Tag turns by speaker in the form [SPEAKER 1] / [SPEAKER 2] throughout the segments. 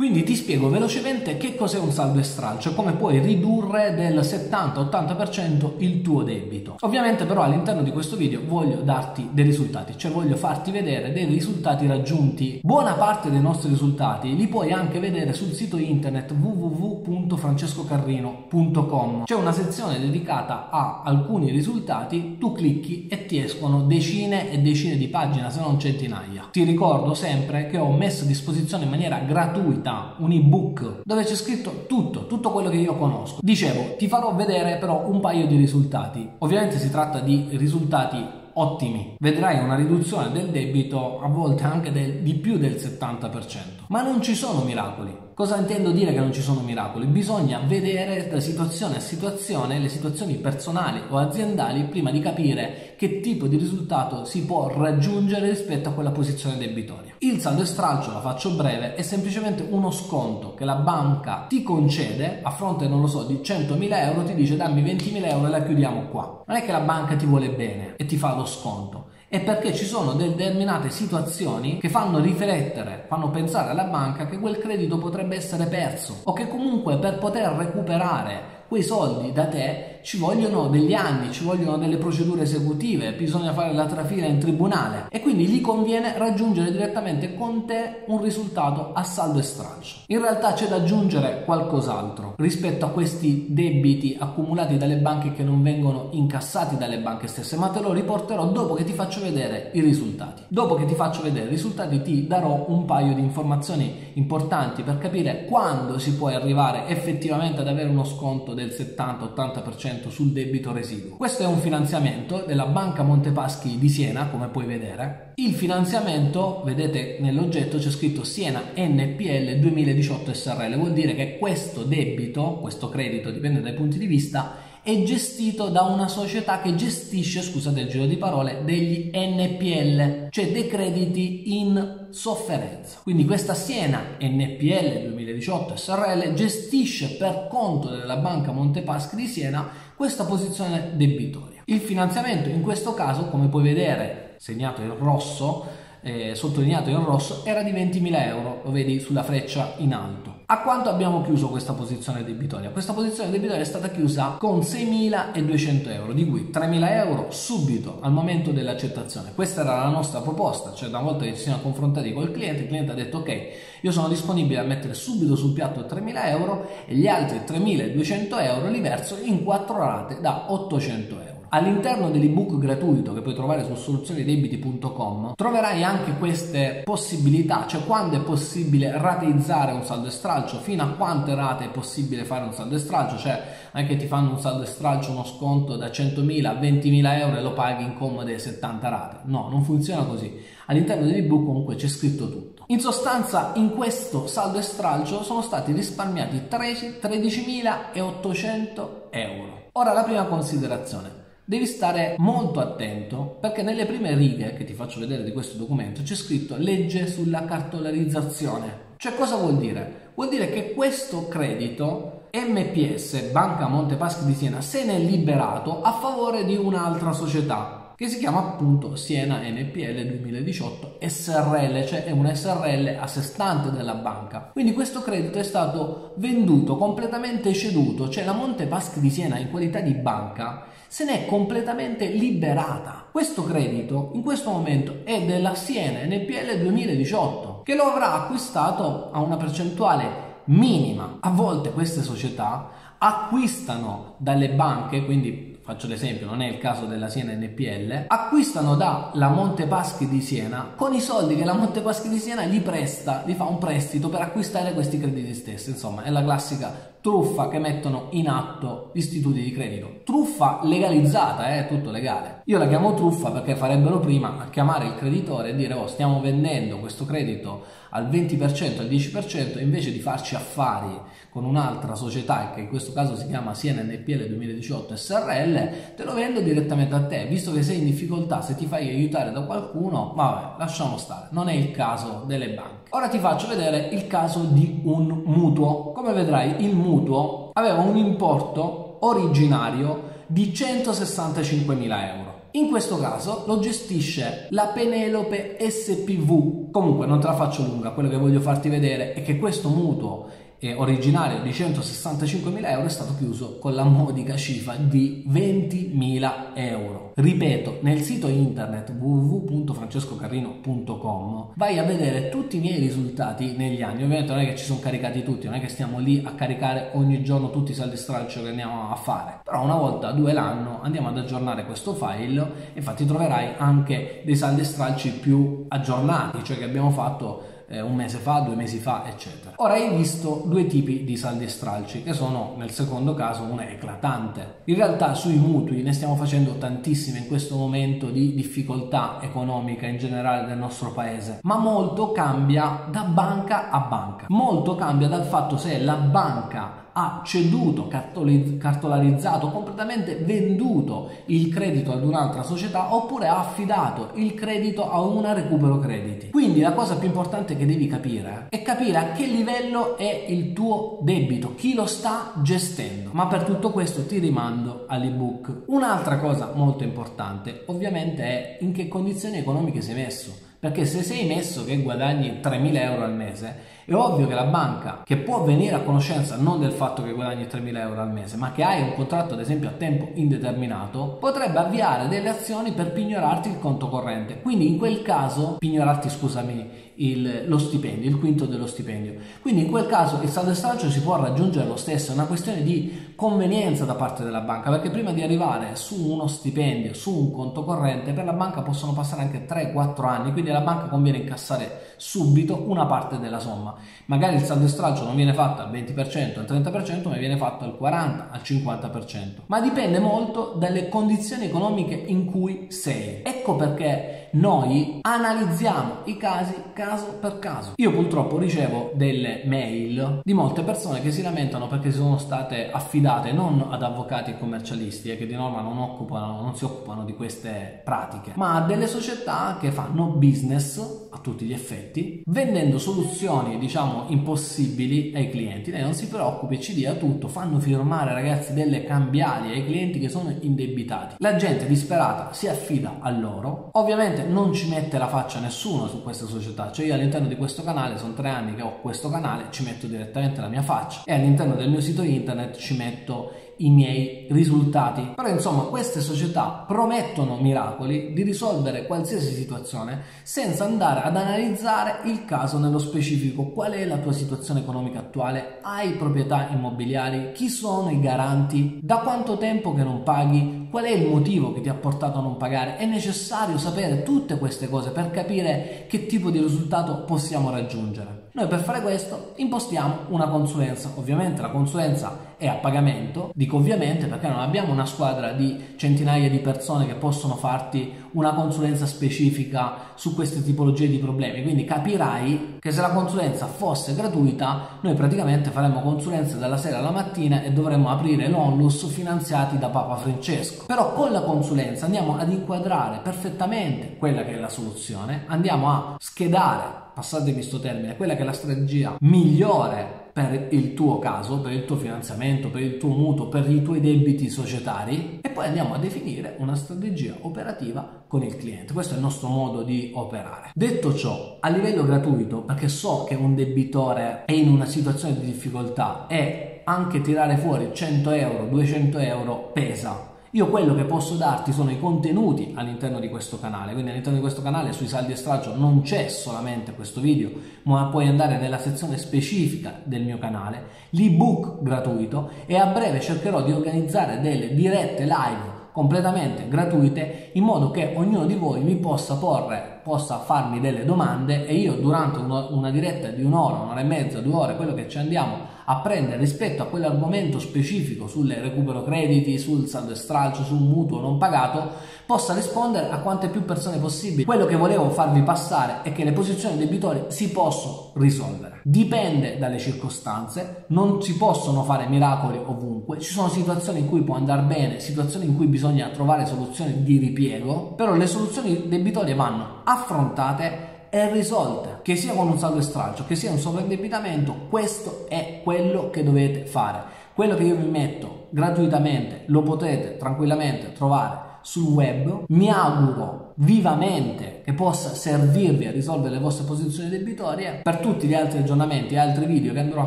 [SPEAKER 1] Quindi ti spiego velocemente che cos'è un saldo e stralcio e come puoi ridurre del 70-80% il tuo debito. Ovviamente però all'interno di questo video voglio darti dei risultati, cioè voglio farti vedere dei risultati raggiunti. Buona parte dei nostri risultati li puoi anche vedere sul sito internet www.francescocarrino.com. C'è una sezione dedicata a alcuni risultati, tu clicchi e ti escono decine e decine di pagine, se non centinaia. Ti ricordo sempre che ho messo a disposizione in maniera gratuita carta, un ebook, dove c'è scritto tutto, tutto quello che io conosco. Dicevo, ti farò vedere però un paio di risultati. Ovviamente si tratta di risultati ottimi. Vedrai una riduzione del debito a volte anche del, di più del 70%. Ma non ci sono miracoli. Cosa intendo dire che non ci sono miracoli? Bisogna vedere da situazione a situazione le situazioni personali o aziendali prima di capire che tipo di risultato si può raggiungere rispetto a quella posizione debitoria. Il saldo e stralcio, la faccio breve, è semplicemente uno sconto che la banca ti concede a fronte, non lo so, di 100.000 euro, ti dice dammi 20.000 euro e la chiudiamo qua. Non è che la banca ti vuole bene e ti fa lo sconto è perché ci sono determinate situazioni che fanno riflettere, fanno pensare alla banca che quel credito potrebbe essere perso o che comunque per poter recuperare quei soldi da te ci vogliono degli anni, ci vogliono delle procedure esecutive, bisogna fare la trafila in tribunale e quindi gli conviene raggiungere direttamente con te un risultato a saldo e stralcio. In realtà c'è da aggiungere qualcos'altro rispetto a questi debiti accumulati dalle banche che non vengono incassati dalle banche stesse, ma te lo riporterò dopo che ti faccio vedere i risultati. Dopo che ti faccio vedere i risultati ti darò un paio di informazioni importanti per capire quando si può arrivare effettivamente ad avere uno sconto del 70-80% sul debito residuo. Questo è un finanziamento della Banca Montepaschi di Siena, come puoi vedere. Il finanziamento, vedete nell'oggetto c'è scritto Siena NPL 2018 SRL, vuol dire che questo debito, questo credito, dipende dai punti di vista, è gestito da una società che gestisce, scusate il giro di parole, degli NPL, cioè dei crediti in sofferenza. Quindi questa Siena NPL 2018 SRL gestisce per conto della Banca Montepaschi di Siena questa posizione debitoria. Il finanziamento in questo caso, come puoi vedere segnato in rosso, eh, sottolineato in rosso, era di 20.000 euro, lo vedi sulla freccia in alto. A quanto abbiamo chiuso questa posizione debitoria? Questa posizione debitoria è stata chiusa con 6.200 euro, di cui 3.000 euro subito al momento dell'accettazione. Questa era la nostra proposta, cioè una volta che ci siamo confrontati con il cliente, il cliente ha detto ok, io sono disponibile a mettere subito sul piatto 3.000 euro e gli altri 3.200 euro li verso in 4 rate da 800 euro. All'interno dell'ebook gratuito che puoi trovare su soluzionidebiti.com troverai anche queste possibilità, cioè quando è possibile rateizzare un saldo e stralcio, fino a quante rate è possibile fare un saldo e stralcio, cioè non è che ti fanno un saldo e stralcio, uno sconto da 100.000 a 20.000 euro e lo paghi in comode 70 rate. No, non funziona così. All'interno dell'ebook comunque c'è scritto tutto. In sostanza in questo saldo e stralcio sono stati risparmiati 13.800 euro. Ora la prima considerazione devi stare molto attento perché nelle prime righe che ti faccio vedere di questo documento c'è scritto legge sulla cartolarizzazione. Cioè cosa vuol dire? Vuol dire che questo credito MPS, Banca Montepaschi di Siena, se ne è liberato a favore di un'altra società che si chiama appunto Siena NPL 2018 SRL, cioè è un SRL a sé stante della banca. Quindi questo credito è stato venduto, completamente ceduto, cioè la Monte Paschi di Siena in qualità di banca se ne è completamente liberata. Questo credito in questo momento è della Siena NPL 2018 che lo avrà acquistato a una percentuale minima. A volte queste società acquistano dalle banche, quindi faccio l'esempio, non è il caso della Siena NPL, acquistano dalla Montepaschi di Siena con i soldi che la Montepaschi di Siena gli presta, gli fa un prestito per acquistare questi crediti stessi. Insomma, è la classica truffa che mettono in atto gli istituti di credito. Truffa legalizzata, è eh, tutto legale. Io la chiamo truffa perché farebbero prima a chiamare il creditore e dire oh stiamo vendendo questo credito al 20%, al 10% invece di farci affari con un'altra società che in questo caso si chiama Siena NPL 2018 SRL, te lo vendo direttamente a te, visto che sei in difficoltà, se ti fai aiutare da qualcuno, vabbè, lasciamo stare, non è il caso delle banche. Ora ti faccio vedere il caso di un mutuo. Come vedrai, il mutuo aveva un importo originario di 165.000 euro. In questo caso lo gestisce la Penelope SPV. Comunque non te la faccio lunga, quello che voglio farti vedere è che questo mutuo eh, originario di 165.000 euro è stato chiuso con la modica cifra di 20.000 euro. Ripeto, nel sito internet www.francescocarrino.com vai a vedere tutti i miei risultati negli anni. Ovviamente non è che ci sono caricati tutti, non è che stiamo lì a caricare ogni giorno tutti i saldi stralcio che andiamo a fare. Però una volta, due l'anno andiamo ad aggiornare questo file. Infatti troverai anche dei saldi stralci più aggiornati, cioè che abbiamo fatto eh, un mese fa, due mesi fa, eccetera. Ora hai visto due tipi di saldi stralci che sono nel secondo caso una eclatante. In realtà sui mutui ne stiamo facendo tantissime in questo momento di difficoltà economica in generale del nostro paese, ma molto cambia da banca a banca. Molto cambia dal fatto se la banca ha ceduto, cartolarizzato, completamente venduto il credito ad un'altra società oppure ha affidato il credito a una recupero crediti. Quindi la cosa più importante che devi capire è capire a che livello è il tuo debito, chi lo sta gestendo. Ma per tutto questo ti rimando all'ebook. Un'altra cosa molto importante ovviamente è in che condizioni economiche sei messo. Perché se sei messo che guadagni 3.000 euro al mese, è ovvio che la banca, che può venire a conoscenza non del fatto che guadagni 3.000 euro al mese, ma che hai un contratto ad esempio a tempo indeterminato, potrebbe avviare delle azioni per pignorarti il conto corrente. Quindi in quel caso, pignorarti, scusami, il, lo stipendio, il quinto dello stipendio. Quindi in quel caso il saldo e stralcio si può raggiungere lo stesso, è una questione di convenienza da parte della banca, perché prima di arrivare su uno stipendio, su un conto corrente, per la banca possono passare anche 3-4 anni, quindi alla banca conviene incassare subito una parte della somma. Magari il saldo e stralcio non viene fatto al 20%, al 30%, ma viene fatto al 40%, al 50%. Ma dipende molto dalle condizioni economiche in cui sei. Ecco perché noi analizziamo i casi caso per caso. Io purtroppo ricevo delle mail di molte persone che si lamentano perché sono state affidate non ad avvocati e commercialisti eh, che di norma non, occupano, non si occupano di queste pratiche, ma a delle società che fanno business a tutti gli effetti, vendendo soluzioni diciamo impossibili ai clienti. Lei non si preoccupi, ci dia tutto, fanno firmare ragazzi delle cambiali ai clienti che sono indebitati. La gente disperata si affida a loro, ovviamente non ci mette la faccia nessuno su queste società, cioè io all'interno di questo canale, sono tre anni che ho questo canale, ci metto direttamente la mia faccia e all'interno del mio sito internet ci metto i miei risultati. Però insomma queste società promettono miracoli di risolvere qualsiasi situazione senza andare ad analizzare il caso nello specifico. Qual è la tua situazione economica attuale? Hai proprietà immobiliari? Chi sono i garanti? Da quanto tempo che non paghi? Qual è il motivo che ti ha portato a non pagare? È necessario sapere tutte queste cose per capire che tipo di risultato possiamo raggiungere. Noi per fare questo impostiamo una consulenza. Ovviamente la consulenza è a pagamento, dico ovviamente perché non abbiamo una squadra di centinaia di persone che possono farti una consulenza specifica su queste tipologie di problemi, quindi capirai che se la consulenza fosse gratuita noi praticamente faremmo consulenze dalla sera alla mattina e dovremmo aprire l'onlus finanziati da Papa Francesco. Però con la consulenza andiamo ad inquadrare perfettamente quella che è la soluzione, andiamo a schedare passatemi questo termine, quella che è la strategia migliore per il tuo caso, per il tuo finanziamento, per il tuo mutuo, per i tuoi debiti societari e poi andiamo a definire una strategia operativa con il cliente. Questo è il nostro modo di operare. Detto ciò, a livello gratuito, perché so che un debitore è in una situazione di difficoltà e anche tirare fuori 100 euro, 200 euro pesa io quello che posso darti sono i contenuti all'interno di questo canale, quindi all'interno di questo canale sui saldi e stralcio non c'è solamente questo video, ma puoi andare nella sezione specifica del mio canale, l'ebook gratuito e a breve cercherò di organizzare delle dirette live completamente gratuite in modo che ognuno di voi mi possa porre, possa farmi delle domande e io durante una diretta di un'ora, un'ora e mezza, due ore, quello che ci andiamo a prendere rispetto a quell'argomento specifico sul recupero crediti, sul saldo e stralcio, sul mutuo non pagato, possa rispondere a quante più persone possibili. Quello che volevo farvi passare è che le posizioni debitori si possono risolvere. Dipende dalle circostanze, non si possono fare miracoli ovunque, ci sono situazioni in cui può andare bene, situazioni in cui bisogna trovare soluzioni di ripiego, però le soluzioni debitorie vanno affrontate è risolta, che sia con un saldo e stralcio, che sia un sovraindebitamento, questo è quello che dovete fare. Quello che io vi metto gratuitamente lo potete tranquillamente trovare sul web. Mi auguro vivamente che possa servirvi a risolvere le vostre posizioni debitorie. Per tutti gli altri aggiornamenti e altri video che andrò a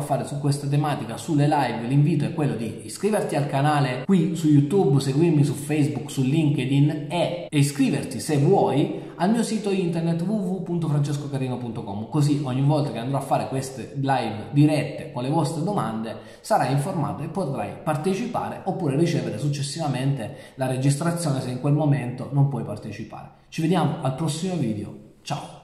[SPEAKER 1] fare su questa tematica, sulle live, l'invito è quello di iscriverti al canale qui su YouTube, seguirmi su Facebook, su LinkedIn e iscriverti se vuoi al mio sito internet www.francescocarino.com così ogni volta che andrò a fare queste live dirette con le vostre domande sarai informato e potrai partecipare oppure ricevere successivamente la registrazione se in quel momento non puoi partecipare. Ci vediamo al prossimo video, ciao!